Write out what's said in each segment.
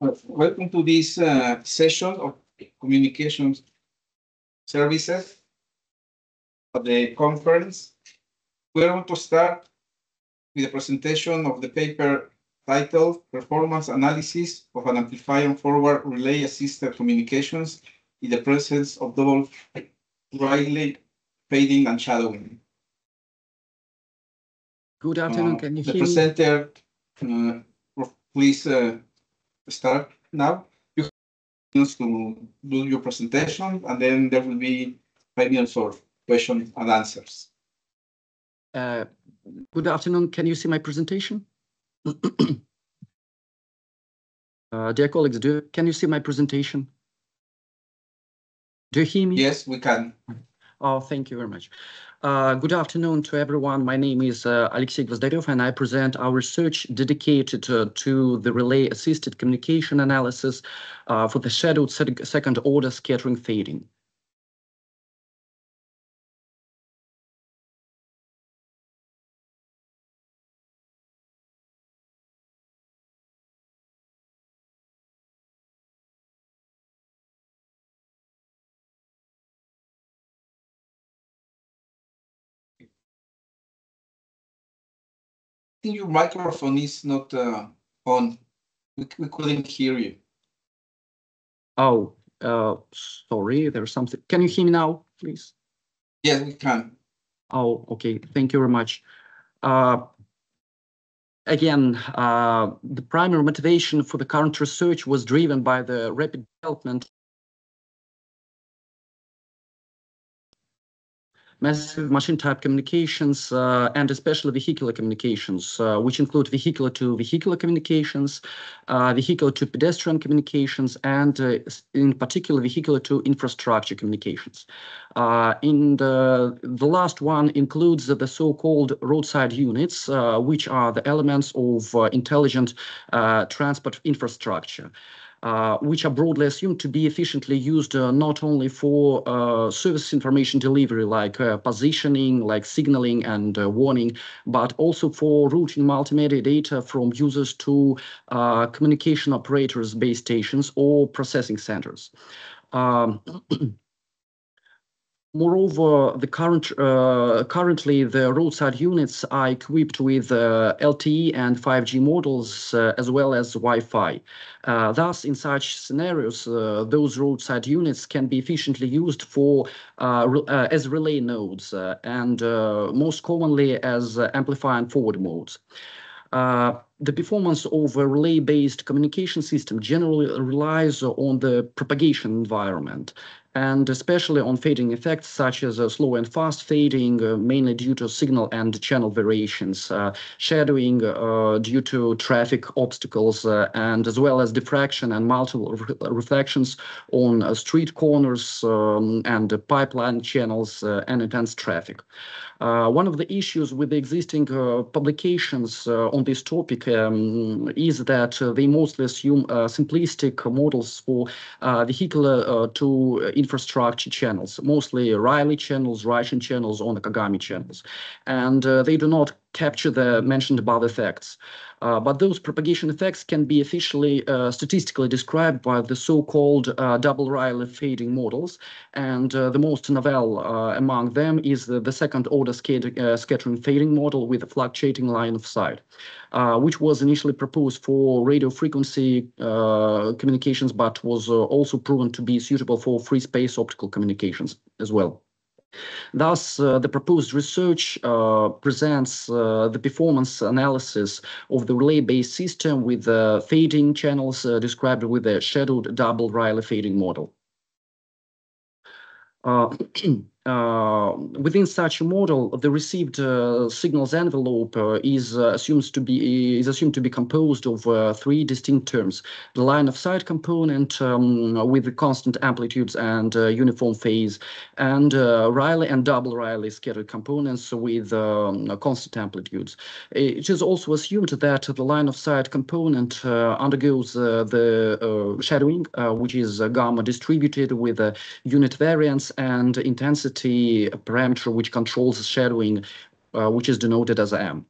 Welcome to this uh, session of communications services at the conference. We're going to start with a presentation of the paper titled Performance Analysis of an Amplifier Forward Relay Assisted Communications in the Presence of Double Rayleigh Fading and Shadowing. Good afternoon. Uh, Can you The hear me? presenter, uh, please uh, start now. You have to do your presentation, and then there will be five minutes of question and answers. Uh, Good afternoon. Can you see my presentation? Uh, Dear colleagues, do, can you see my presentation? Do you hear me? Yes, we can. Oh, thank you very much. Uh, Good afternoon to everyone. My name is uh, Alexey Gvozdarev, and I present our research dedicated uh, to the relay-assisted communication analysis uh, for the shadowed second-order scattering fading. Think your microphone is not uh, on. We, we couldn't hear you. Oh, uh, sorry, there's something. Can you hear me now, please? Yes, we can. Oh, okay. Thank you very much. Uh, Again, uh, the primary motivation for the current research was driven by the rapid development massive machine type communications uh, and especially vehicular communications, uh, which include vehicular to vehicular communications, uh, vehicular to pedestrian communications, and uh, in particular vehicular to infrastructure communications. Uh, in the, the last one includes the so-called roadside units, uh, which are the elements of intelligent transport infrastructure which are broadly assumed to be efficiently used uh, not only for uh, service information delivery like uh, positioning, like signaling and uh, warning, but also for routing multimedia data from users to uh, communication operators, base stations, or processing centers. Um, Moreover, the current uh, currently the roadside units are equipped with uh, LTE and 5G models uh, as well as Wi-Fi. Uh, thus, in such scenarios, uh, those roadside units can be efficiently used for uh, re- as relay nodes and most commonly as amplify and forward modes. Uh, the performance of a relay-based communication system generally relies on the propagation environment and especially on fading effects such as uh, slow and fast fading, uh, mainly due to signal and channel variations, uh, shadowing uh, due to traffic obstacles, uh, and as well as diffraction and multiple re- reflections on uh, street corners um, and pipeline channels and intense traffic. Uh, one of the issues with the existing uh, publications uh, on this topic um, is that they mostly assume simplistic models for vehicular to infrastructure channels, mostly Rayleigh channels, Rician channels, or Nakagami channels. And they do not capture the mentioned above effects. Uh, but those propagation effects can be officially uh, statistically described by the so-called uh, double Rayleigh fading models. And the most novel among them is the, the second order scat- scattering fading model with a fluctuating line of sight, which was initially proposed for radio frequency communications, but was also proven to be suitable for free space optical communications as well. Thus, uh, the proposed research uh, presents uh, the performance analysis of the relay-based system with uh, fading channels uh, described with the shadowed double Rayleigh fading model. Uh, within such a model, the received uh, signals envelope uh, is uh, assumed to be is assumed to be composed of uh, three distinct terms: the line of sight component um, with constant amplitudes and uh, uniform phase, and Rayleigh and double Rayleigh scattered components with um, constant amplitudes. It is also assumed that the line of sight component undergoes the shadowing, which is gamma distributed with a unit variance and intensity parameter which controls shadowing, uh, which is denoted as M.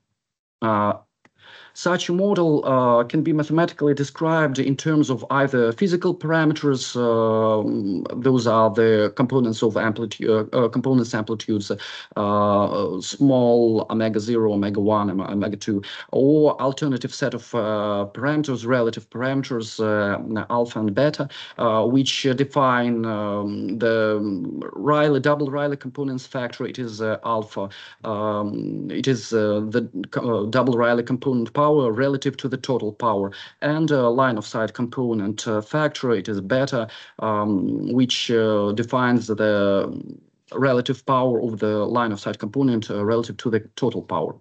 Uh, Such a model uh, can be mathematically described in terms of either physical parameters, uh, those are the components of amplitude, uh, components amplitudes, uh, small omega 0, omega 1, omega 2, or alternative set of uh, parameters, relative parameters, uh, alpha and beta, which define um, the Rayleigh, double Rayleigh components factor. It is alpha. Um, it is the double Rayleigh component power relative to the total power and a line of sight component uh, factor. It is beta, um, which uh, defines the relative power of the line of sight component uh, relative to the total power.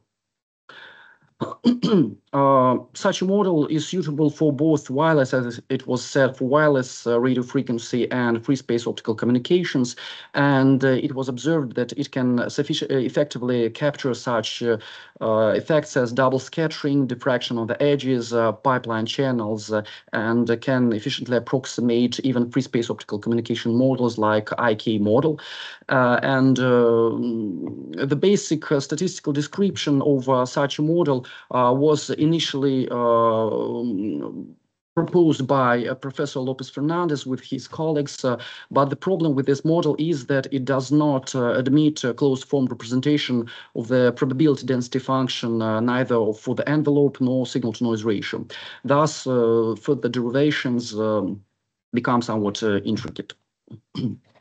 Uh, such a model is suitable for both wireless, as it was said, for wireless uh, radio frequency and free space optical communications. And uh, it was observed that it can sufficiently uh, effectively capture such uh, uh, effects as double scattering, diffraction on the edges, pipeline channels, and can efficiently approximate even free space optical communication models like IK model. and the basic statistical description of such a model uh, was initially uh, proposed by uh, Professor Lopez Fernandez with his colleagues. Uh, but the problem with this model is that it does not uh, admit a closed form representation of the probability density function, neither for the envelope nor signal to noise ratio. Thus, further derivations um, become somewhat intricate.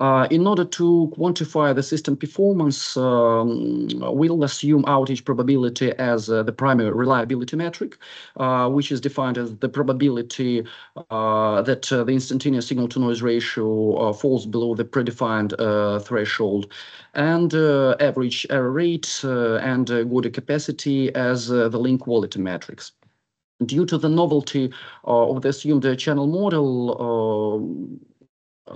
Uh, in order to quantify the system performance, um, we'll assume outage probability as uh, the primary reliability metric, uh, which is defined as the probability uh, that uh, the instantaneous signal-to-noise ratio falls below the predefined threshold, and average error rate and ergodic capacity as the link quality metrics. Due to the novelty uh, of the assumed channel model, uh,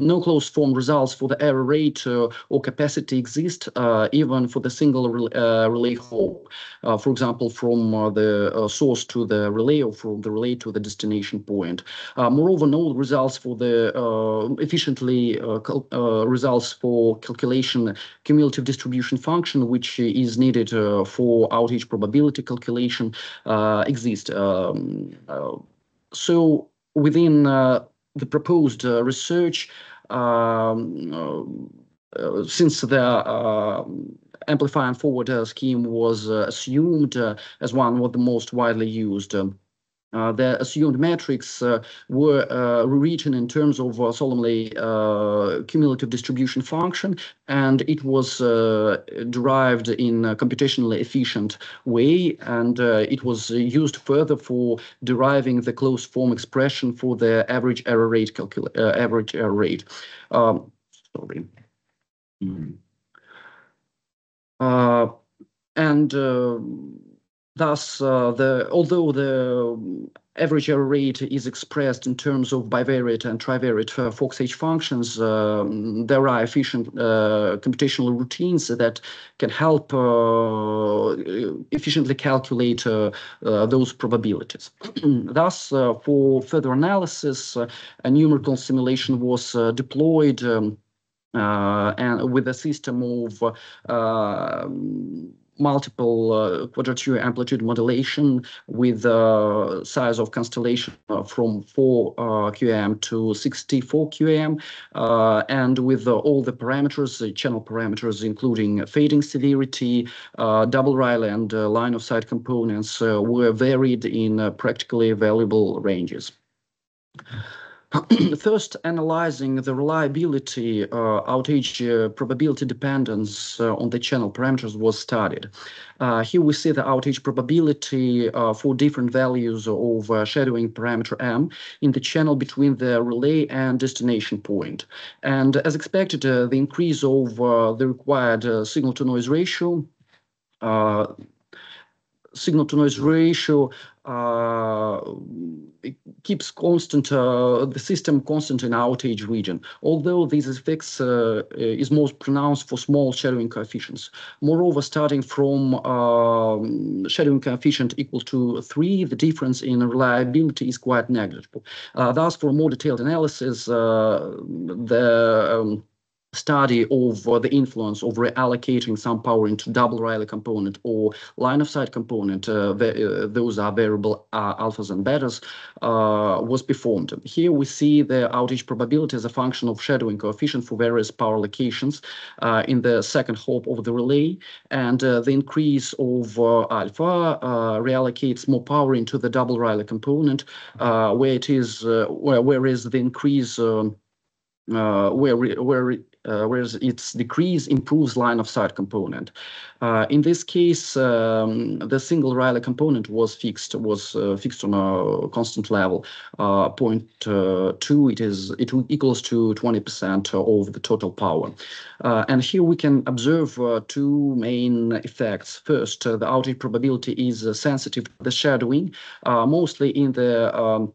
no closed form results for the error rate uh, or capacity exist uh, even for the single uh, relay hop. Uh, for example, from uh, the uh, source to the relay or from the relay to the destination point. moreover, no results for the efficiently results for calculation cumulative distribution function, which is needed for outage probability calculation, exist. Um, so within the proposed uh, research um, uh, since the uh, amplify and forward scheme was assumed as one of the most widely used um, uh, the assumed metrics uh, were uh, in terms of uh, solemnly uh, cumulative distribution function, and it was uh, derived in a computationally efficient way, and it was used further for deriving the closed form expression for the average error rate average error rate. Um, sorry. Mm. and Thus, uh, the although the average error rate is expressed in terms of bivariate and trivariate uh, Fox-H functions, um, there are efficient uh, computational routines that can help uh, efficiently calculate uh, uh, those probabilities. Thus, for further analysis, a numerical simulation was deployed um, and with a system of multiple uh, quadrature amplitude modulation with uh, size of constellation uh, from 4 uh, QAM to 64 QAM, uh, and with all the parameters, the channel parameters, including fading severity, double Rayleigh and line of sight components, were varied in practically valuable ranges. First, analyzing the reliability uh, outage uh, probability dependence uh, on the channel parameters was studied. Uh, here we see the outage probability uh, for different values of uh, shadowing parameter m in the channel between the relay and destination point. And as expected, the increase of the required signal-to-noise ratio signal to noise ratio keeps constant uh, the system constant in outage region. Although this effects uh, is most pronounced for small shadowing coefficients. Moreover starting from um, shadowing coefficient equal to 3 the difference in reliability is quite negligible. Uh, thus for a more detailed analysis uh, the um, study of uh, the influence of reallocating some power into double Rayleigh component or line of sight component, uh, uh, those are variable uh, alphas and betas, uh, was performed. Here we see the outage probability as a function of shadowing coefficient for various power locations uh, in the second hop of the relay, and the increase of alpha reallocates more power into the double Rayleigh component, where it is, where, whereas the increase um, uh, where where uh, whereas its decrease improves line of sight component. Uh, in this case, um, the single Rayleigh component was fixed was uh, fixed on a constant level, uh, 0.2. It is it equals to 20% of the total power. Uh, and here we can observe uh, two main effects. First, the outage probability is sensitive to the shadowing, mostly in the um,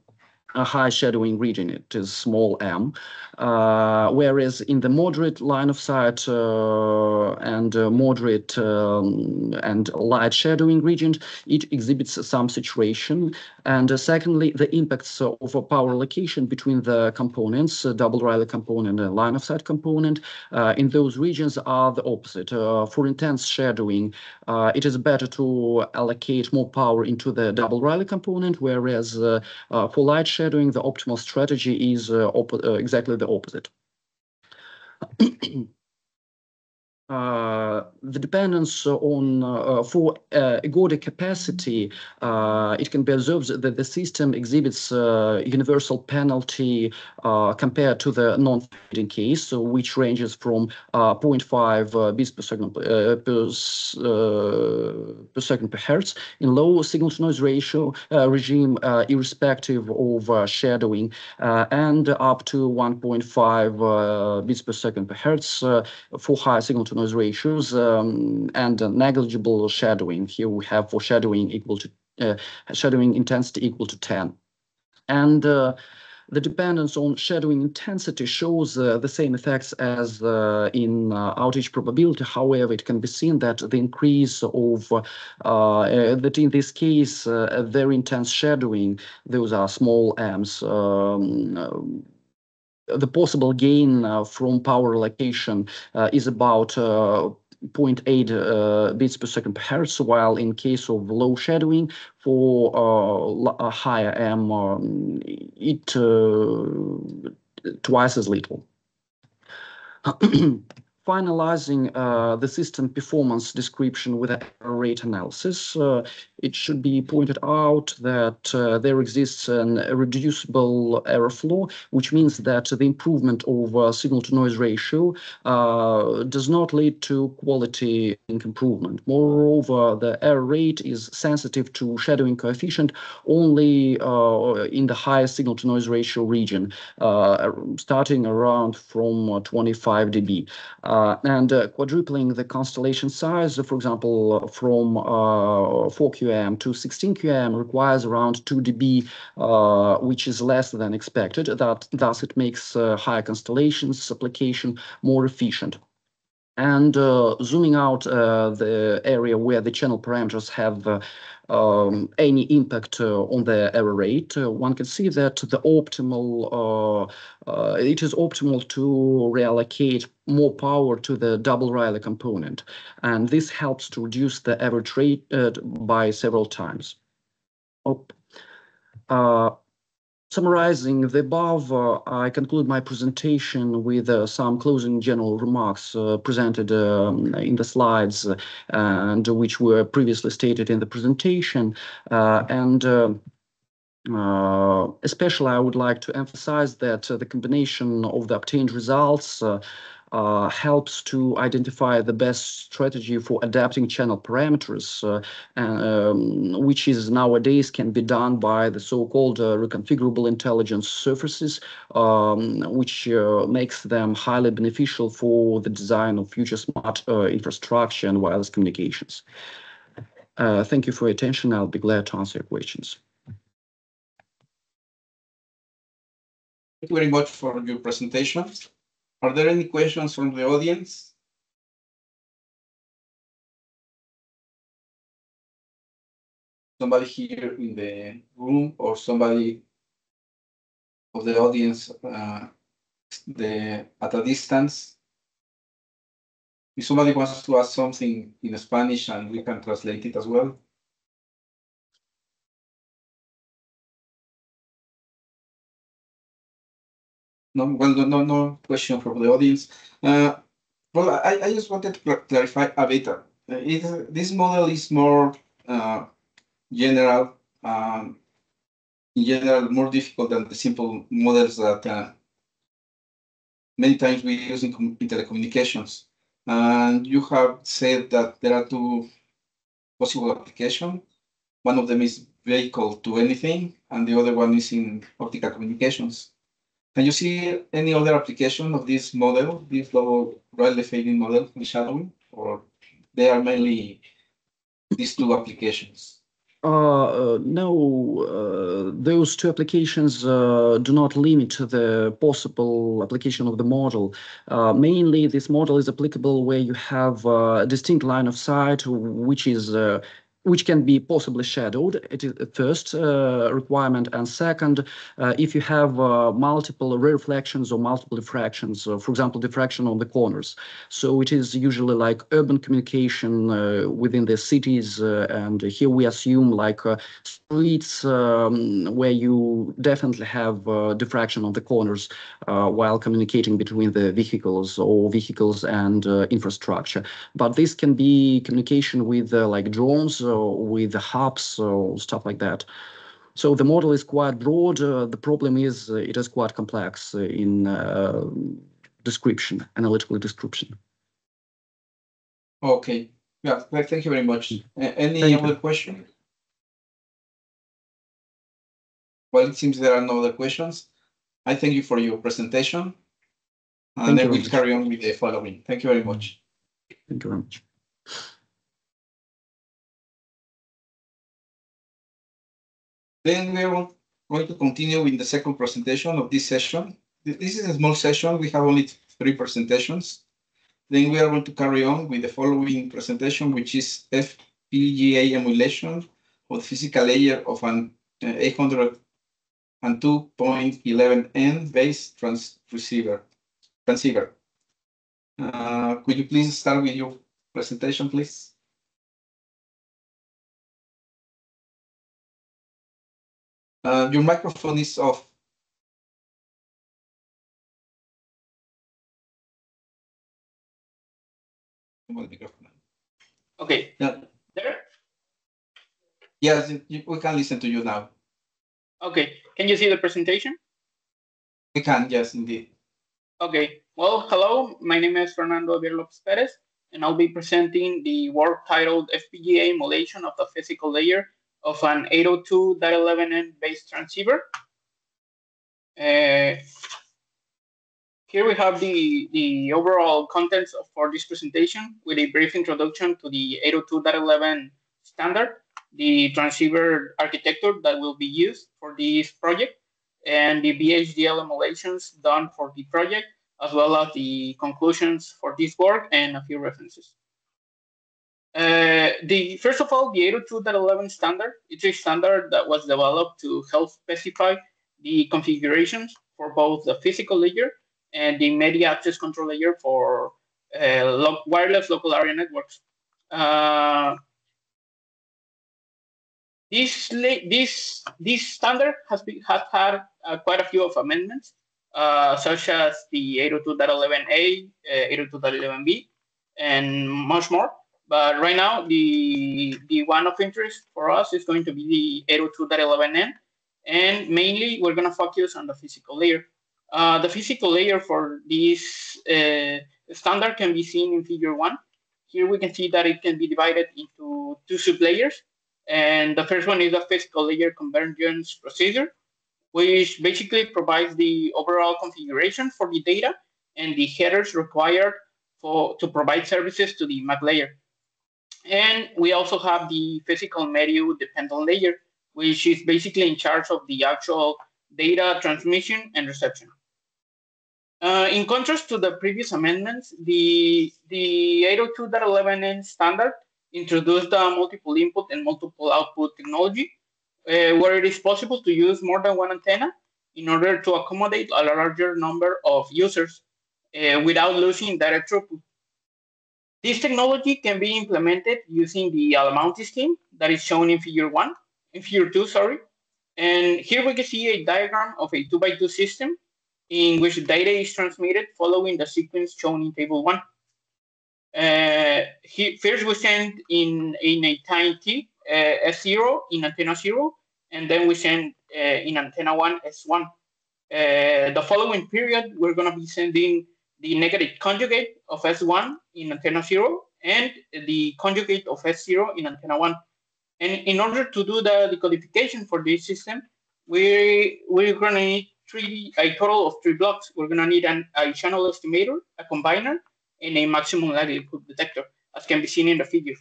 a high shadowing region, it is small m. Uh, whereas in the moderate line of sight uh, and uh, moderate um, and light shadowing region, it exhibits some saturation. And uh, secondly, the impacts of a power allocation between the components, double Rayleigh component and line of sight component, uh, in those regions are the opposite. Uh, for intense shadowing, it is better to allocate more power into the double Rayleigh component, whereas for light shadowing, the optimal strategy is uh, uh, exactly the opposite. Uh, the dependence on uh, for uh, ergodic capacity, uh, it can be observed that the system exhibits uh, universal penalty uh, compared to the non-fading case, so which ranges from 0.5 bits per second per, per, second per hertz in low signal-to-noise ratio regime, irrespective of shadowing, and up to 1.5 bits per second per hertz for high signal-to noise ratios um, and negligible shadowing. Here we have for shadowing equal to uh, shadowing intensity equal to 10. And uh, the dependence on shadowing intensity shows uh, the same effects as uh, in uh, outage probability. However, it can be seen that the increase of uh, that in this case, a very intense shadowing, those are small m's, um, the possible gain uh, from power allocation uh, is about uh, 0.8 uh, bits per second per hertz, while in case of low shadowing for a higher M, um, it twice as little. finalizing uh, the system performance description with error rate analysis, uh, it should be pointed out that uh, there exists an reducible error floor, which means that the improvement of uh, signal-to-noise ratio uh, does not lead to quality improvement. Moreover, the error rate is sensitive to shadowing coefficient only uh, in the highest signal-to-noise ratio region, starting around from 25 dB. Uh, and uh, quadrupling the constellation size, for example, from uh, 4 QAM to 16 QAM requires around 2 dB, uh, which is less than expected. That thus it makes uh, higher constellations application more efficient. And uh, zooming out uh, the area where the channel parameters have uh, um, any impact uh, on the error rate, uh, one can see that the optimal uh, it is optimal to reallocate more power to the double Rayleigh component, and this helps to reduce the average rate by several times. Oh. Summarizing the above, uh, I conclude my presentation with uh, some closing general remarks uh, presented um, in the slides uh, and which were previously stated in the presentation. Uh, and uh, especially, I would like to emphasize that the combination of the obtained results uh, helps to identify the best strategy for adapting channel parameters, uh, um, which is nowadays can be done by the so-called uh, reconfigurable intelligence surfaces, um, which uh, makes them highly beneficial for the design of future smart uh, infrastructure and wireless communications. Uh, thank you for your attention. I'll be glad to answer your questions. Thank you very much for your presentation. Are there any questions from the audience? Somebody here in the room or somebody of the audience uh, the, at a distance? if somebody wants to ask something in Spanish and we can translate it as well. No, well, no, no, no question from the audience. Uh, well, I, I just wanted to clarify a bit. Uh, it, this model is more uh, general, um, in general, more difficult than the simple models that uh, many times we use in, in telecommunications. And you have said that there are two possible applications. One of them is vehicle to anything, and the other one is in optical communications. Can you see any other application of this model, this low Rayleigh fading model in shadowing, or they are mainly these two applications? Uh, uh, no, uh, those two applications uh, do not limit the possible application of the model. Uh, mainly, this model is applicable where you have a distinct line of sight, which is uh, which can be possibly shadowed. It is the first uh, requirement. And second, uh, if you have uh, multiple reflections or multiple diffractions, uh, for example, diffraction on the corners. So it is usually like urban communication uh, within the cities. Uh, and here we assume like streets um, where you definitely have diffraction on the corners while communicating between the vehicles or vehicles and infrastructure. But this can be communication with like drones with the hubs or stuff like that. So the model is quite broad. Uh, the problem is uh, it is quite complex uh, in uh, description, analytical description. Okay. Yeah, thank you very much. any Thank other you. question? Well, it seems there are no other questions. I thank you for your presentation. Thank And then we'll much. carry on with the following. Thank you very much. Thank you very much. Then we are going to continue with the second presentation of this session. This is a small session. We have only three presentations. Then we are going to carry on with the following presentation, which is FPGA emulation of the physical layer of an uh, 802.11n base trans receiver transceiver. Uh, could you please start with your presentation, please? Uh, your microphone is off. Okay. Yeah. There? Yes, you- we can listen to you now. Okay. Can you see the presentation? We can, yes, indeed. Okay. Well, hello. My name is Fernando Lopez Perez, and I'll be presenting the work titled FPGA emulation of the physical layer of an 802.11n base transceiver. Uh, here we have the, the overall contents of, for this presentation with a brief introduction to the 802.11 standard, the transceiver architecture that will be used for this project, and the VHDL emulations done for the project, as well as the conclusions for this work and a few references. Uh, the first of all, the 802.11 standard, it's a standard that was developed to help specify the configurations for both the physical layer and the media access control layer for uh, lo wireless local area networks. Uh, this this this standard has been, has had uh, quite a few of amendments, uh, such as the 802.11a, uh, 802.11b, and much more. But right now, the the one of interest for us is going to be the 802.11n, and mainly we're going to focus on the physical layer. Uh, the physical layer for this uh, standard can be seen in figure one. Here we can see that it can be divided into two sublayers. And the first one is the physical layer convergence procedure, which basically provides the overall configuration for the data and the headers required for to provide services to the MAC layer. And we also have the physical media dependent layer, which is basically in charge of the actual data transmission and reception. Uh, in contrast to the previous amendments, the, the 802.11n standard introduced the multiple input and multiple output technology, uh, where it is possible to use more than one antenna in order to accommodate a larger number of users uh, without losing direct throughput. This technology can be implemented using the Alamouti scheme that is shown in figure one, in figure two, sorry. And here we can see a diagram of a two by two system in which data is transmitted following the sequence shown in table one. Uh, first we send in, in a time t uh, S0 in antenna 0, and then we send uh, in antenna 1 S1. Uh, the following period, we're going to be sending the negative conjugate of S1 in antenna 0 and the conjugate of S0 in antenna 1. And in order to do the decodification for this system, we, we're going to need three, a total of three blocks. We're going to need an, a channel estimator, a combiner, and a maximum likelihood detector, as can be seen in the figure.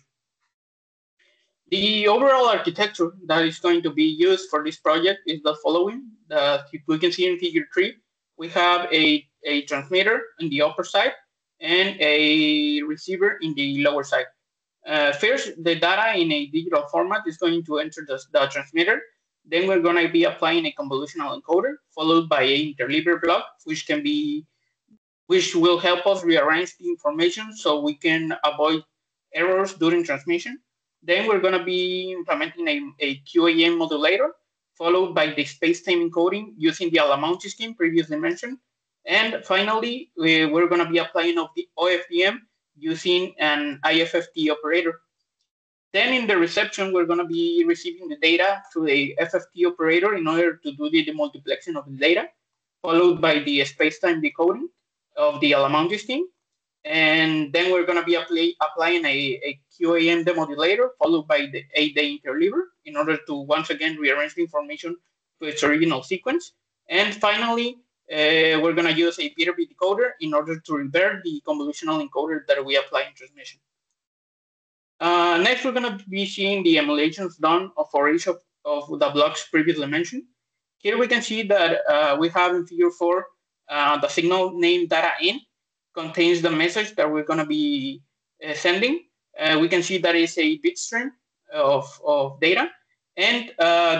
The overall architecture that is going to be used for this project is the following. that we can see in figure three, we have a, a transmitter in the upper side and a receiver in the lower side. Uh, first, the data in a digital format is going to enter the, the transmitter. Then we're going to be applying a convolutional encoder, followed by a interleaver block, which can be, which will help us rearrange the information so we can avoid errors during transmission. Then we're going to be implementing a, a QAM modulator, followed by the space-time encoding using the Alamouti scheme previously mentioned. And finally, we, we're going to be applying of the OFDM using an IFFT operator. Then in the reception, we're going to be receiving the data through the FFT operator in order to do the demultiplexing of the data, followed by the space-time decoding of the Alamouti scheme. And then we're going to be apply, applying a, a QAM demodulator followed by the 8-day interleaver in order to once again rearrange the information to its original sequence. And finally, uh, we're going to use a Viterbi decoder in order to revert the convolutional encoder that we apply in transmission. Uh, next, we're going to be seeing the emulations done for each of, of the blocks previously mentioned. Here we can see that uh, we have in figure four uh, the signal name data in contains the message that we're going to be uh, sending. Uh, we can see that is a bit stream of, of data. And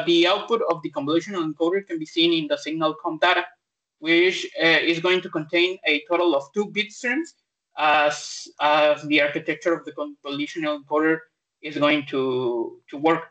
the output of the convolutional encoder can be seen in the signal com data, which uh, is going to contain a total of two bit streams as, as the architecture of the convolutional encoder is going to, to work.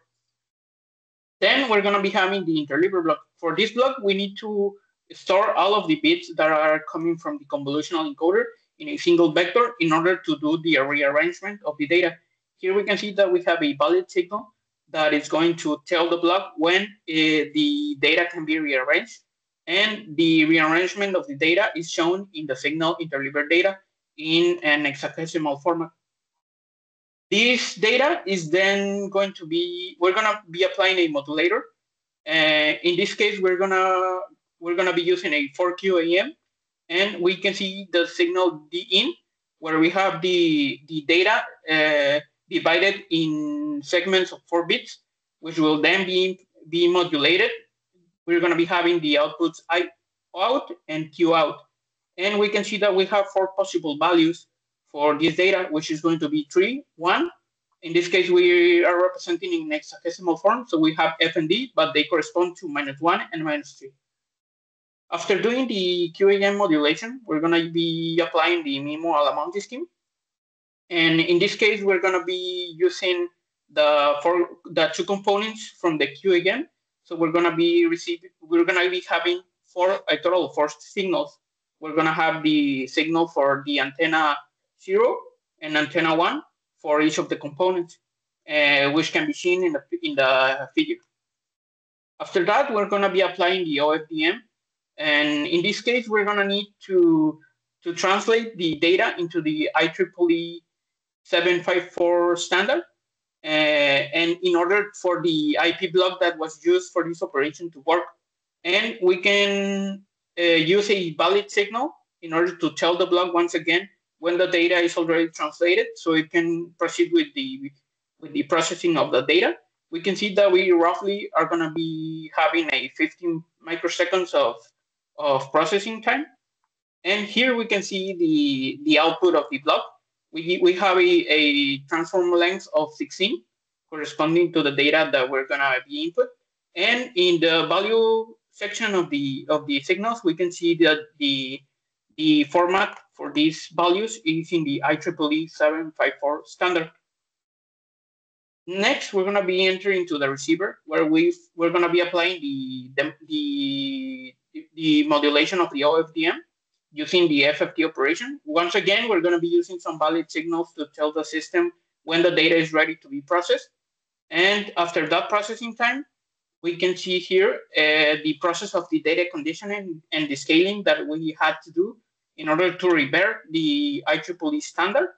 Then we're going to be having the interleaver block. For this block, we need to store all of the bits that are coming from the convolutional encoder in a single vector in order to do the rearrangement of the data. Here we can see that we have a valid signal that is going to tell the block when uh, the data can be rearranged. And the rearrangement of the data is shown in the signal interleaver data in an hexadecimal format. This data is then going to be, we're gonna be applying a modulator. Uh, in this case, we're gonna we're going to be using a 4QAM and we can see the signal D in where we have the, the data uh, divided in segments of four bits, which will then be, be modulated. We're going to be having the outputs I out and Q out. And we can see that we have four possible values for this data, which is going to be three, one. In this case, we are representing in hexadecimal form. So we have F and D, but they correspond to minus one and minus three. After doing the QAM modulation, we're going to be applying the MIMO Alamouti scheme. And in this case, we're going to be using the for the two components from the QAM. So we're to be receiving, we're to be having four, a total of four signals. We're to have the signal for the antenna zero and antenna one for each of the components, uh, which can be seen in the, in the figure. After that, we're to be applying the OFDM and in this case, we're to need to, to translate the data into the IEEE 754 standard. Uh, and in order for the IP block that was used for this operation to work, and we can uh, use a valid signal in order to tell the block once again when the data is already translated, so it can proceed with the with the processing of the data. We can see that we roughly are going to be having a 15 microseconds of of processing time. And here we can see the, the output of the block. We, we have a, a transform length of 16 corresponding to the data that we're gonna be input. And in the value section of the of the signals, we can see that the the format for these values is in the IEEE 754 standard. Next, we're going to be entering to the receiver where we we're going to be applying the, the, the, the modulation of the OFDM using the FFT operation. Once again, we're going to be using some valid signals to tell the system when the data is ready to be processed. And after that processing time, we can see here uh, the process of the data conditioning and the scaling that we had to do in order to revert the IEEE standard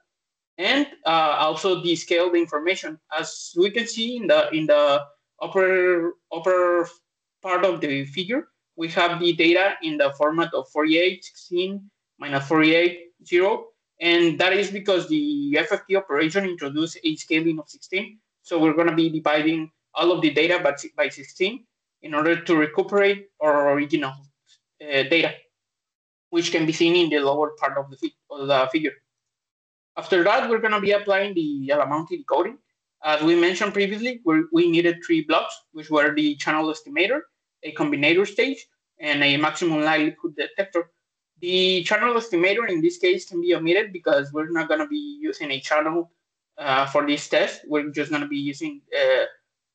and uh, also the the information. As we can see in the in the upper upper part of the figure, we have the data in the format of 48, 16, minus 48, 0. And that is because the FFT operation introduced a scaling of 16. So we're going to be dividing all of the data by, by 16 in order to recuperate our original uh, data, which can be seen in the lower part of the, of the figure. After that, we're going to be applying the Alamouti decoding. As we mentioned previously, we needed three blocks, which were the channel estimator, a combinator stage, and a maximum likelihood detector. The channel estimator in this case can be omitted because we're not going to be using a channel uh, for this test. We're just going to be using uh,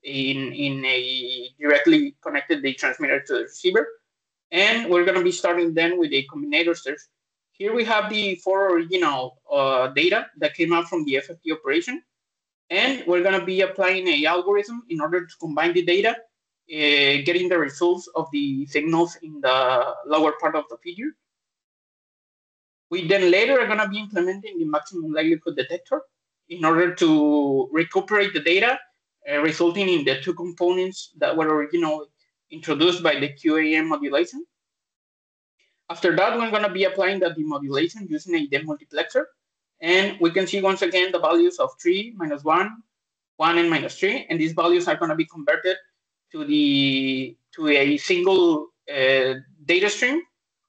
in, in a directly connected the transmitter to the receiver. And we're going to be starting then with a combinator search. Here we have the four original uh, data that came out from the FFT operation. And we're going to be applying a algorithm in order to combine the data, getting the results of the signals in the lower part of the figure. We then later are going to be implementing the maximum likelihood detector in order to recuperate the data uh, resulting in the two components that were originally introduced by the QAM modulation. After that, we're going to be applying the demodulation using a demultiplexer. And we can see once again the values of 3, minus 1, 1, and minus 3. And these values are going to be converted to the to a single uh, data stream,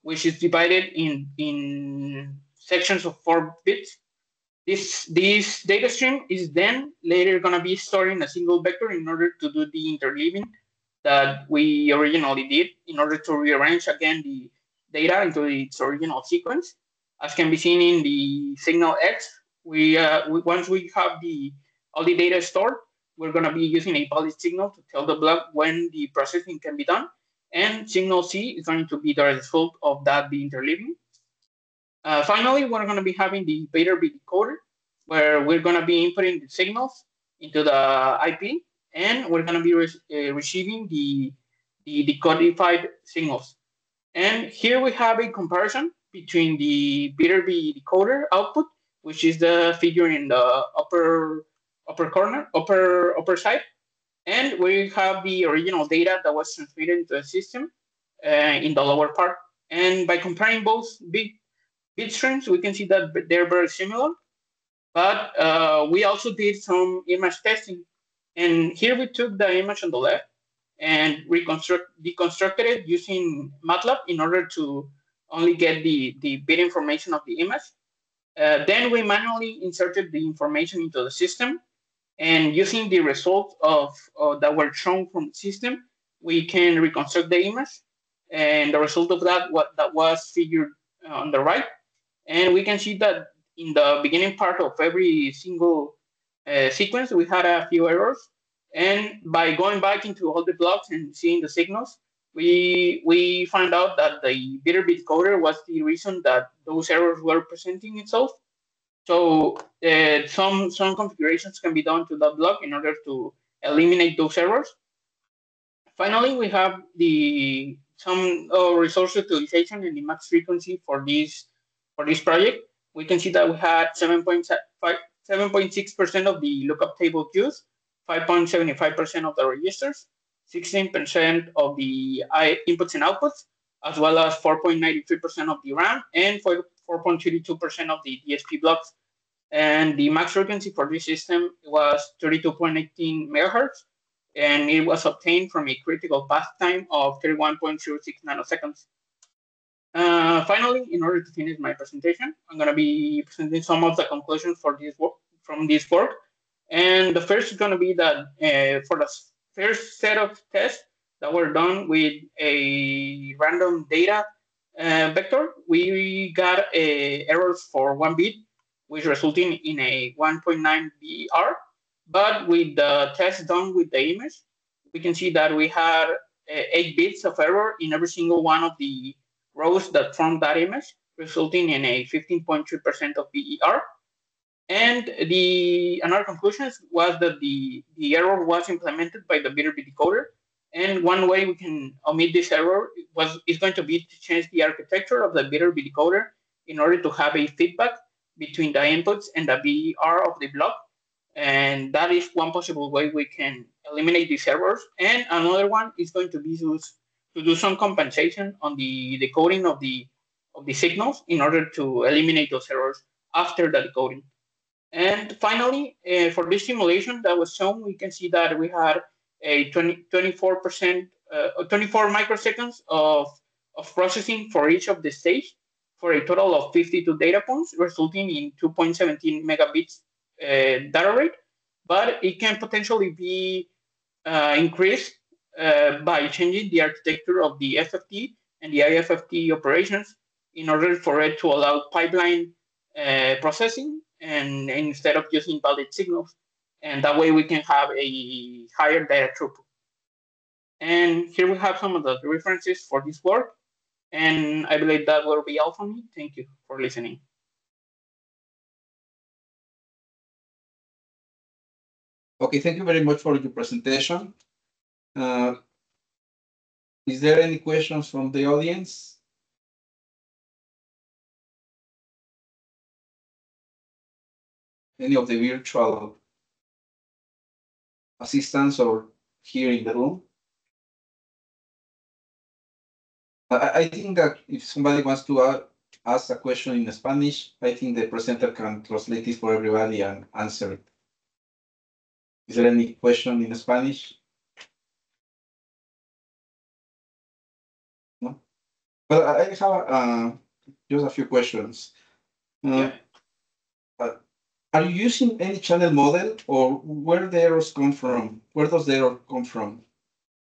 which is divided in, in sections of 4 bits. This, this data stream is then later to be stored in a single vector in order to do the interleaving that we originally did in order to rearrange again the data into its original sequence. As can be seen in the signal X, we, uh, we once we have the all the data stored, we're going to be using a valid signal to tell the block when the processing can be done. And signal C is going to be the result of that the interleaving. Uh, finally, we're going to be having the Viterbi decoder, where we're going to be inputting the signals into the IP, and we're going to be re uh, receiving the, the decodified signals. And here we have a comparison between the Viterbi decoder output, which is the figure in the upper upper corner, upper upper side, and we have the original data that was transmitted into the system uh, in the lower part. And by comparing both big bit streams, we can see that they're very similar. But uh, we also did some image testing. And here we took the image on the left and reconstruct deconstructed it using MATLAB in order to only get the, the bit information of the image. Uh, then we manually inserted the information into the system and using the results of uh, that were shown from the system, we can reconstruct the image. And the result of that, what that was figured on the right. And we can see that in the beginning part of every single uh, sequence, we had a few errors. And by going back into all the blocks and seeing the signals, we we found out that the Viterbi decoder was the reason that those errors were presenting itself. So uh, some some configurations can be done to that block in order to eliminate those errors. Finally, we have the some uh, resource utilization and the max frequency for this for this project, we can see that we had 7.6% of the lookup table queues, 5.75% of the registers, 16% of the inputs and outputs, as well as 4.93% of the RAM and 4.32% of the DSP blocks. And the max frequency for this system was 32.18 megahertz, and it was obtained from a critical path time of 31.06 nanoseconds. Uh, finally, in order to finish my presentation, I'm going to be presenting some of the conclusions for this work from this work. And the first is going to be that uh, for the first set of tests that were done with a random data uh, vector, we got a errors for one bit, which resulting in a 1.9 BER. But with the test done with the image, we can see that we had uh, eight bits of error in every single one of the rows that form that image, resulting in a 15.3% of BER. And the another conclusion was that the, the error was implemented by the Viterbi decoder. And one way we can omit this error was is going to be to change the architecture of the Viterbi decoder in order to have a feedback between the inputs and the BER of the block. And that is one possible way we can eliminate these errors. And another one is going to be to, to do some compensation on the decoding of the of the signals in order to eliminate those errors after the decoding. And finally, uh, for this simulation that was shown, we can see that we had a 20, 24%, uh, 24 microseconds of, of processing for each of the stage for a total of 52 data points, resulting in 2.17 megabits uh, data rate. But it can potentially be uh, increased uh, by changing the architecture of the FFT and the IFFT operations in order for it to allow pipeline uh, processing and, and instead of using valid signals. And that way we can have a higher data throughput. And here we have some of the references for this work. And I believe that will be all for me. Thank you for listening. Okay, thank you very much for your presentation. Uh, is there any questions from the audience? any of the virtual assistants or here in the room? I, I think that if somebody wants to uh, ask a question in Spanish, I think the presenter can translate it for everybody and answer it. Is there any question in Spanish? No? Well, I have uh, just a few questions. Uh, yeah. Are you using any channel model or where the errors come from? Where does the error come from?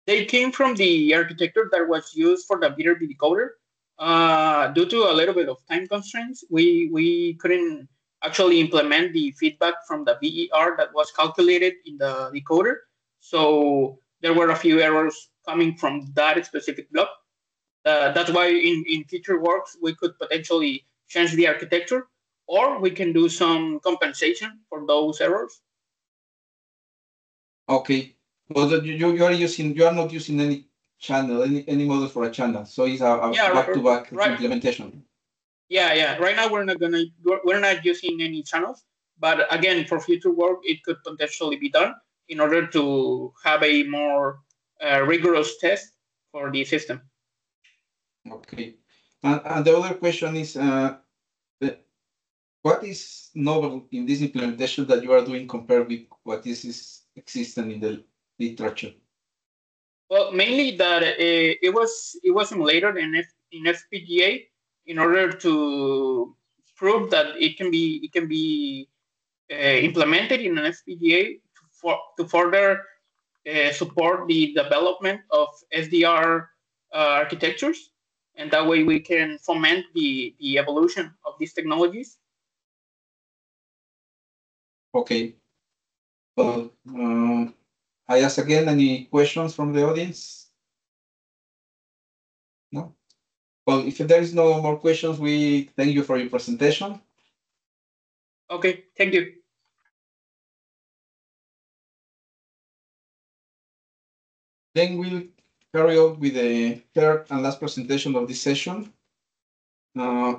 They came from the architecture that was used for the Viterbi decoder. Uh, due to a little bit of time constraints, we, we couldn't actually implement the feedback from the BER that was calculated in the decoder. So there were a few errors coming from that specific block. Uh, that's why in, in future works, we could potentially change the architecture or we can do some compensation for those errors. Okay, but you, you are using you are not using any channel any any model for a channel, so it's a, a yeah, back-to-back right. implementation. Yeah, yeah. Right now we're not gonna we're not using any channels, but again for future work it could potentially be done in order to have a more uh, rigorous test for the system. Okay, and, and the other question is. Uh, what is novel in this implementation that you are doing compared with what is, is existing in the literature? Well, mainly that uh, it was it was simulated in F, in FPGA in order to prove that it can be it can be uh, implemented in an FPGA to, for, to further uh, support the development of SDR uh, architectures, and that way we can foment the the evolution of these technologies Okay. Well, uh, I ask again, any questions from the audience? No? Well, if there is no more questions, we thank you for your presentation. Okay, thank you. Then we'll carry on with the third and last presentation of this session. Uh,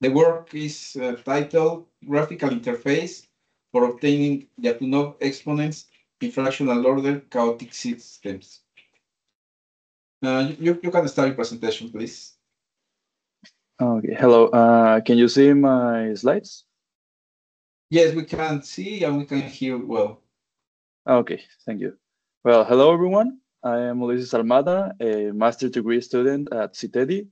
the work is uh, titled Graphical Interface for Obtaining Lyapunov Exponents in Fractional Order Chaotic Systems. Uh, you, you can start your presentation, please. Okay, hello. Uh, can you see my slides? Yes, we can see and we can hear well. Okay, thank you. Well, hello everyone. I am Ulises Almada, a master's degree student at CITEDI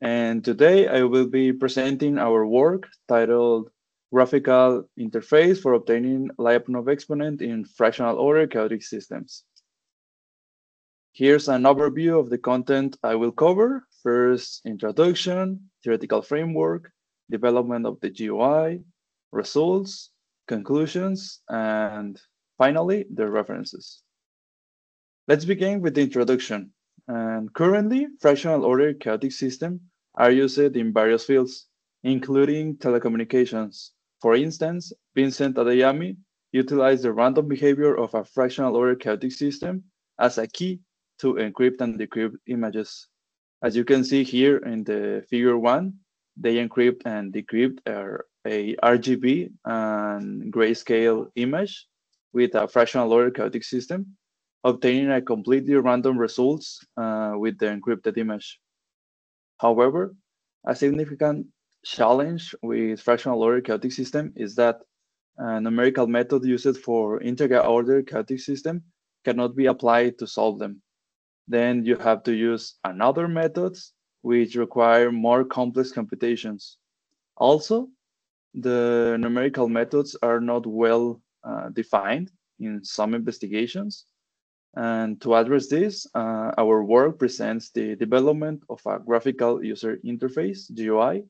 and today I will be presenting our work titled Graphical Interface for Obtaining Lyapunov Exponent in Fractional Order Chaotic Systems. Here's an overview of the content I will cover. First, introduction, theoretical framework, development of the GUI, results, conclusions, and finally, the references. Let's begin with the introduction. And currently, fractional order chaotic systems are used in various fields, including telecommunications. For instance, Vincent Adeyemi utilized the random behavior of a fractional order chaotic system as a key to encrypt and decrypt images. As you can see here in the figure one, they encrypt and decrypt a RGB and grayscale image with a fractional order chaotic system, obtaining a completely random results uh, with the encrypted image. However, a significant challenge with fractional order chaotic system is that a numerical method used for integer order chaotic system cannot be applied to solve them. Then you have to use another methods which require more complex computations. Also, the numerical methods are not well uh, defined in some investigations. And to address this, uh, our work presents the development of a graphical user interface, GUI,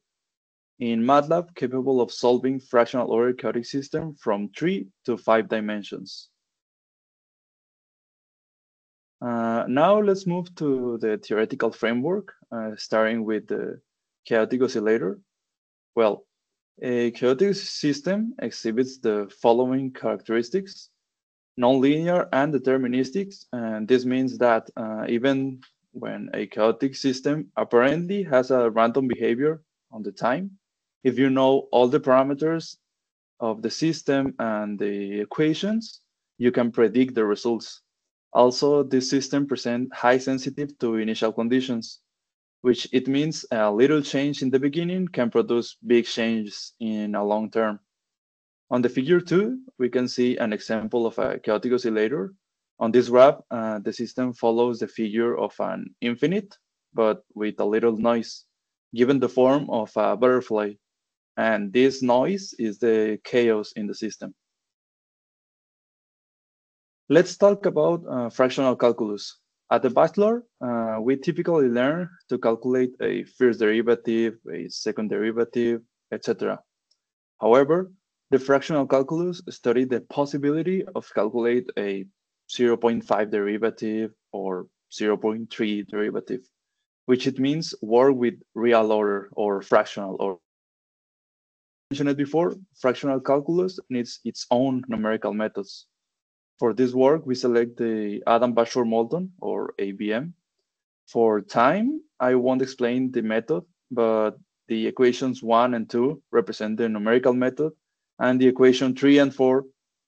in MATLAB capable of solving fractional order chaotic system from three to five dimensions. Uh, now let's move to the theoretical framework, uh, starting with the chaotic oscillator. Well, a chaotic system exhibits the following characteristics, nonlinear and deterministic, and this means that uh, even when a chaotic system apparently has a random behavior on the time, if you know all the parameters of the system and the equations, you can predict the results. Also, this system presents high sensitive to initial conditions, which it means a little change in the beginning can produce big changes in a long term. On the figure two, we can see an example of a chaotic oscillator. On this graph, uh, the system follows the figure of an infinite, but with a little noise, given the form of a butterfly. And this noise is the chaos in the system. Let's talk about uh, fractional calculus. At the bachelor, uh, we typically learn to calculate a first derivative, a second derivative, etc. However, the fractional calculus studied the possibility of calculate a 0.5 derivative or 0.3 derivative, which it means work with real order or fractional order. Mentioned before, fractional calculus needs its own numerical methods. For this work, we select the Adam-Bashforth-Moulton or ABM. For time, I won't explain the method, but the equations one and two represent the numerical method, and the equation three and four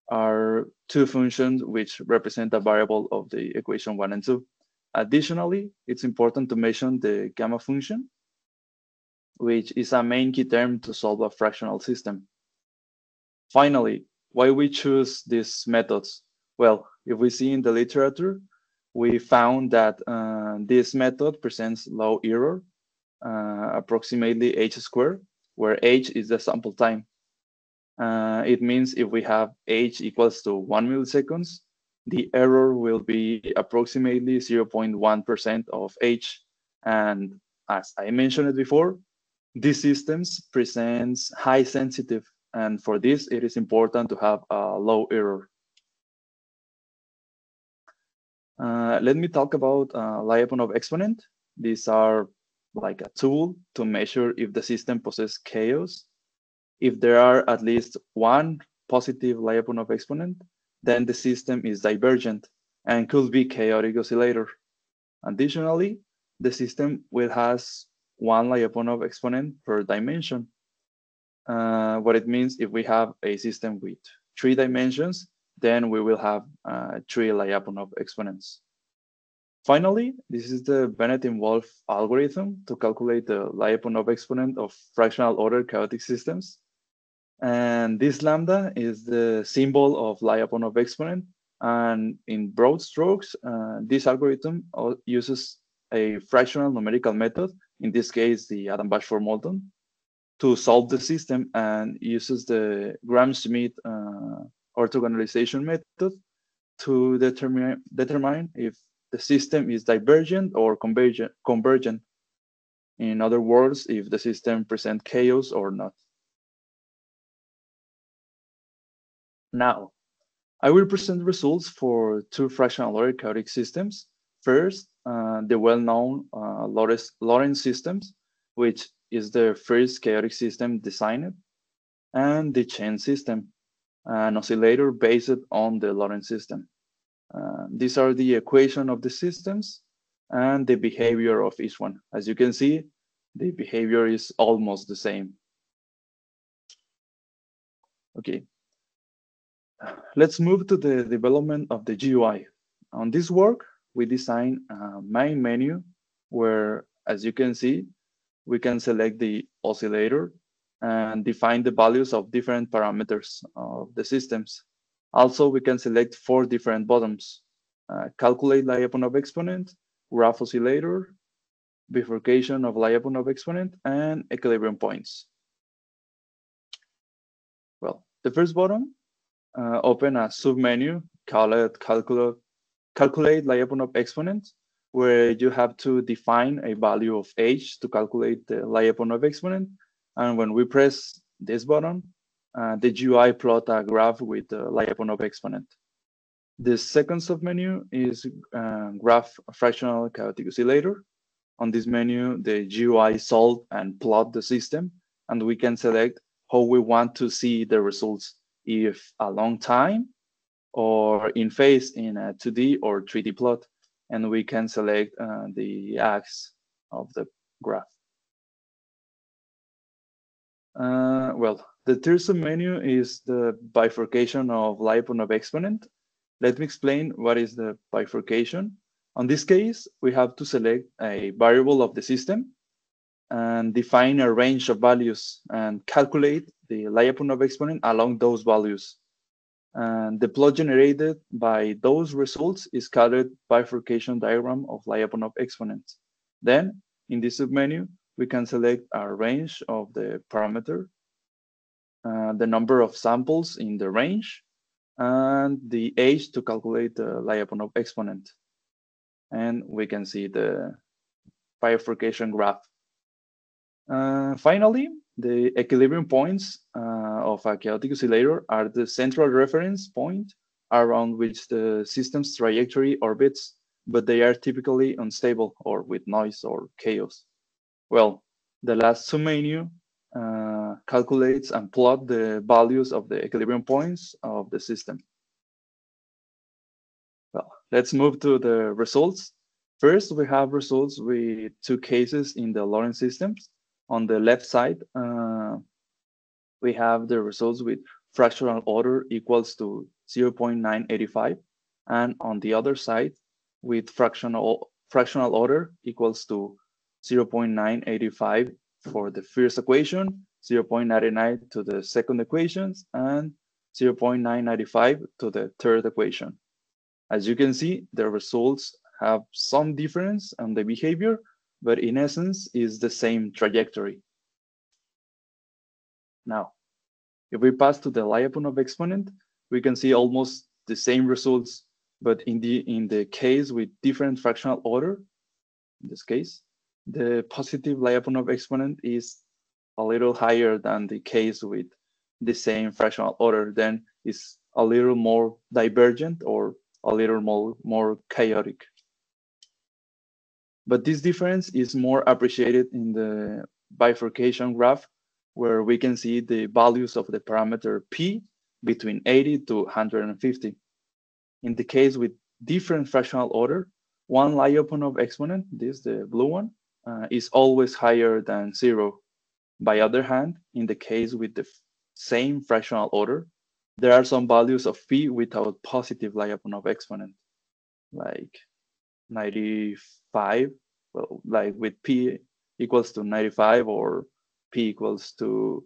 are two functions which represent a variable of the equation one and two. Additionally, it's important to mention the gamma function, which is a main key term to solve a fractional system. Finally, why we choose these methods? Well, if we see in the literature, we found that uh, this method presents low error, uh, approximately h squared, where h is the sample time. Uh, it means if we have h equals to one milliseconds, the error will be approximately 0.1% of h. And as I mentioned it before, these systems presents high sensitive. And for this, it is important to have a low error. Uh, let me talk about uh, Lyapunov exponent. These are like a tool to measure if the system possesses chaos. If there are at least one positive Lyapunov exponent, then the system is divergent and could be chaotic oscillator. Additionally, the system will has one Lyapunov exponent per dimension. Uh, what it means if we have a system with three dimensions, then we will have uh, three Lyapunov exponents. Finally, this is the Bennett-Wolf algorithm to calculate the Lyapunov exponent of fractional order chaotic systems. And this lambda is the symbol of Lyapunov exponent. And in broad strokes, uh, this algorithm uses a fractional numerical method, in this case, the Adam-Bashforth-Moulton, to solve the system and uses the Gram-Schmidt uh, orthogonalization method to determine, determine if the system is divergent or convergent. convergent. In other words, if the system presents chaos or not. Now, I will present results for two fractional order chaotic systems. First, uh, the well-known uh, Lorenz, systems, which is the first chaotic system designed, and the Chen system, an oscillator based on the Lorenz system. Uh, these are the equation of the systems and the behavior of each one. As you can see, the behavior is almost the same. Okay, let's move to the development of the GUI. On this work, we design a main menu where, as you can see, we can select the oscillator and define the values of different parameters of the systems. Also, we can select four different buttons. Uh, calculate Lyapunov exponent, graph oscillator, bifurcation of Lyapunov exponent, and equilibrium points. Well, the first button, uh, open a submenu called calculate, calculate Lyapunov exponent, where you have to define a value of h to calculate the Lyapunov exponent. And when we press this button, uh, the GUI plot a graph with the Lyapunov exponent. The second submenu is uh, graph fractional chaotic oscillator. On this menu, the GUI solve and plot the system, and we can select how we want to see the results, if a long time or in phase in a 2D or 3D plot, and we can select uh, the axis of the graph. Uh, well, the third menu is the bifurcation of Lyapunov exponent. Let me explain what is the bifurcation. On this case, we have to select a variable of the system and define a range of values and calculate the Lyapunov exponent along those values. And the plot generated by those results is called bifurcation diagram of Lyapunov exponent. Then, in this submenu, we can select a range of the parameter uh, the number of samples in the range, and the age to calculate the Lyapunov exponent. And we can see the bifurcation graph. Finally, the equilibrium points uh, of a chaotic oscillator are the central reference point around which the system's trajectory orbits, but they are typically unstable or with noise or chaos. Well, the last submenu uh, calculates and plot the values of the equilibrium points of the system. Well, let's move to the results. First, we have results with two cases in the Lorenz systems. On the left side, uh, we have the results with fractional order equals to 0.985. And on the other side, with fractional, fractional order equals to 0.985 for the first equation, 0.99 to the second equations, and 0.995 to the third equation. As you can see, the results have some difference on the behavior, but in essence is the same trajectory. Now, if we pass to the Lyapunov exponent, we can see almost the same results, but in the in the case with different fractional order, in this case, the positive Lyapunov exponent is a little higher than the case with the same fractional order, then it's a little more divergent or a little more, more chaotic. But this difference is more appreciated in the bifurcation graph, where we can see the values of the parameter p between 80 to 150. In the case with different fractional order, one Lyapunov exponent, this the blue one, uh, is always higher than zero. By other hand, in the case with the same fractional order, there are some values of p without positive Lyapunov exponent, like 95, well, like with p equals to 95 or p equals to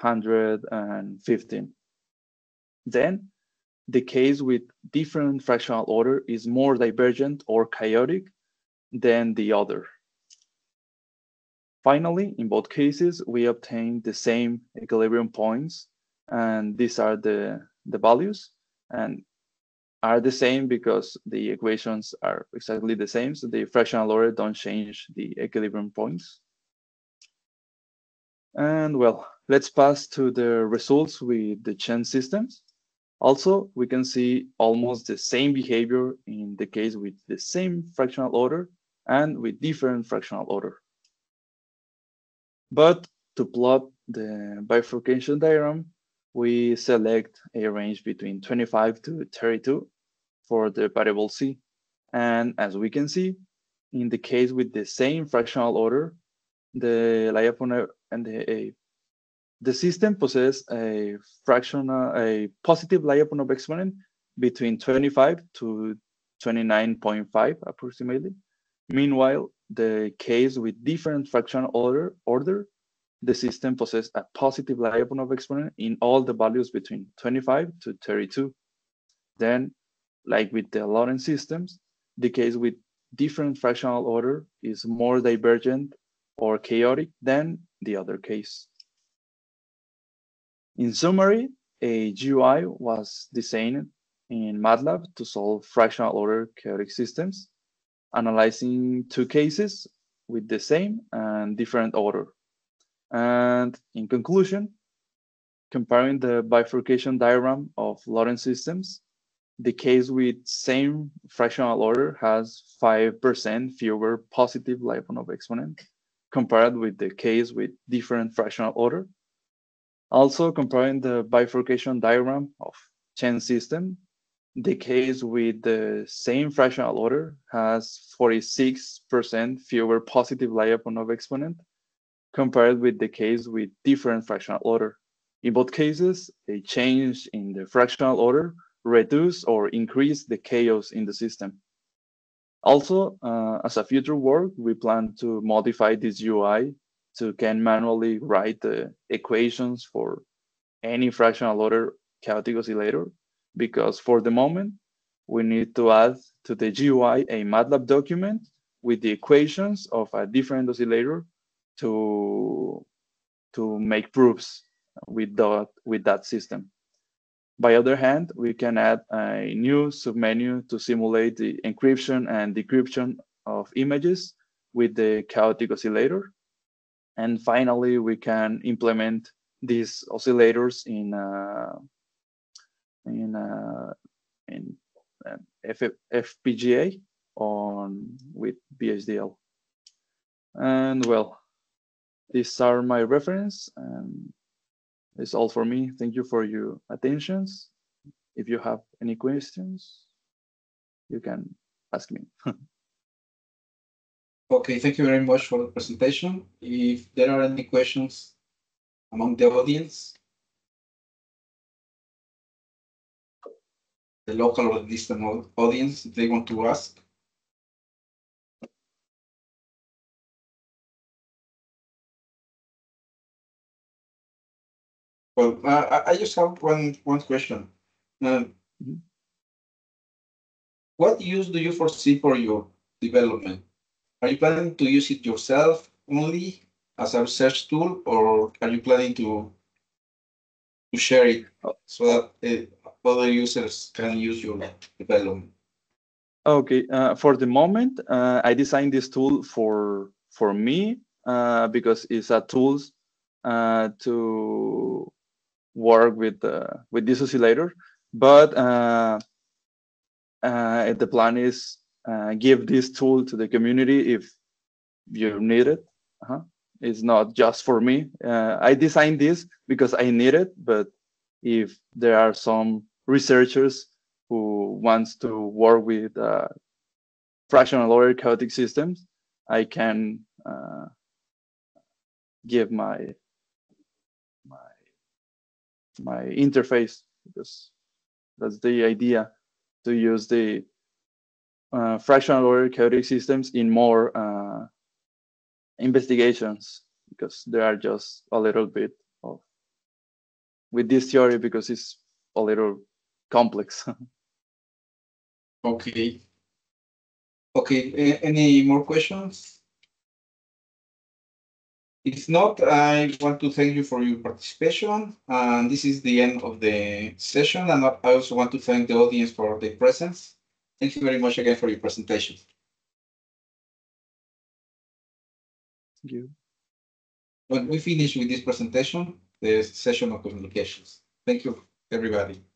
115. Then the case with different fractional order is more divergent or chaotic than the other. Finally, in both cases, we obtain the same equilibrium points, and these are the, the values. And are the same because the equations are exactly the same. So the fractional order don't change the equilibrium points. And well, let's pass to the results with the Chen systems. Also, we can see almost the same behavior in the case with the same fractional order and with different fractional order. But to plot the bifurcation diagram, we select a range between 25 to 32 for the variable c. And as we can see, in the case with the same fractional order, the Lyapunov and the, a, the system possesses a fractional, a positive Lyapunov exponent between 25 to 29.5 approximately. Meanwhile, the case with different fractional order, order the system possesses a positive Lyapunov exponent in all the values between 25 to 32. Then, like with the Lorenz systems, the case with different fractional order is more divergent or chaotic than the other case. In summary, a GUI was designed in MATLAB to solve fractional order chaotic systems, analyzing two cases with the same and different order. And in conclusion, comparing the bifurcation diagram of Lorenz systems, the case with same fractional order has 5% fewer positive Lyapunov exponent compared with the case with different fractional order. Also comparing the bifurcation diagram of Chen system, the case with the same fractional order has 46% fewer positive Lyapunov exponent compared with the case with different fractional order. In both cases, a change in the fractional order reduce or increase the chaos in the system. Also, uh, as a future work, we plan to modify this UI to can manually write the equations for any fractional order chaotic oscillator, because for the moment, we need to add to the GUI a MATLAB document with the equations of a different oscillator to to make proofs with that with that system. By other hand, we can add a new submenu to simulate the encryption and decryption of images with the chaotic oscillator. And finally, we can implement these oscillators in uh, in uh, in uh, F FPGA on with VHDL. And well, these are my reference and it's all for me. Thank you for your attentions. If you have any questions, you can ask me. okay, thank you very much for the presentation. If there are any questions among the audience, the local or distant audience, if they want to ask. Well, uh, I just have one one question. Um, mm-hmm. What use do you foresee for your development? Are you planning to use it yourself only as a research tool, or are you planning to to share it so that uh, other users can use your development? Okay, uh, for the moment, uh, I designed this tool for for me uh, because it's a tools uh, to work with uh, with this oscillator, but uh, uh, the plan is uh, give this tool to the community if you need it. -huh. It's not just for me. I designed this because I need it, but if there are some researchers who wants to work with fractional order chaotic systems, I can uh, give my my interface because that's the idea to use the uh, fractional order chaotic systems in more uh, investigations because there are just a little bit of with this theory because it's a little complex. okay. Okay. A any more questions? If not, I want to thank you for your participation. And this is the end of the session. And I also want to thank the audience for their presence. Thank you very much again for your presentation. Thank you. When we finish with this presentation, the session of communications. Thank you, everybody.